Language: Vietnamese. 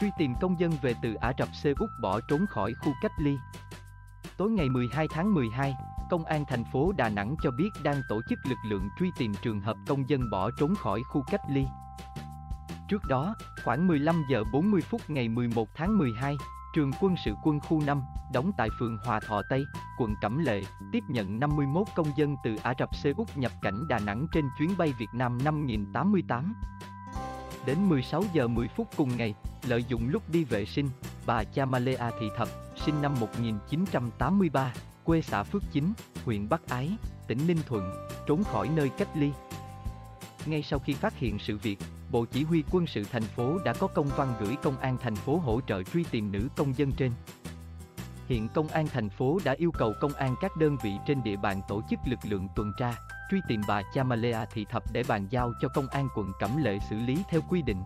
truy tìm công dân về từ Ả Rập Xê Út bỏ trốn khỏi khu cách ly. Tối ngày 12 tháng 12, Công an thành phố Đà Nẵng cho biết đang tổ chức lực lượng truy tìm trường hợp công dân bỏ trốn khỏi khu cách ly. Trước đó, khoảng 15 giờ 40 phút ngày 11 tháng 12, trường quân sự quân khu 5, đóng tại phường Hòa Thọ Tây, quận Cẩm Lệ, tiếp nhận 51 công dân từ Ả Rập Xê Út nhập cảnh Đà Nẵng trên chuyến bay Việt Nam 5088. Đến 16 giờ 10 phút cùng ngày, lợi dụng lúc đi vệ sinh, bà Chamalea Thị Thập, sinh năm 1983, quê xã Phước Chính, huyện Bắc Ái, tỉnh Ninh Thuận, trốn khỏi nơi cách ly. Ngay sau khi phát hiện sự việc, Bộ Chỉ huy quân sự thành phố đã có công văn gửi công an thành phố hỗ trợ truy tìm nữ công dân trên. Hiện công an thành phố đã yêu cầu công an các đơn vị trên địa bàn tổ chức lực lượng tuần tra, truy tìm bà Chamalea Thị Thập để bàn giao cho công an quận Cẩm Lệ xử lý theo quy định.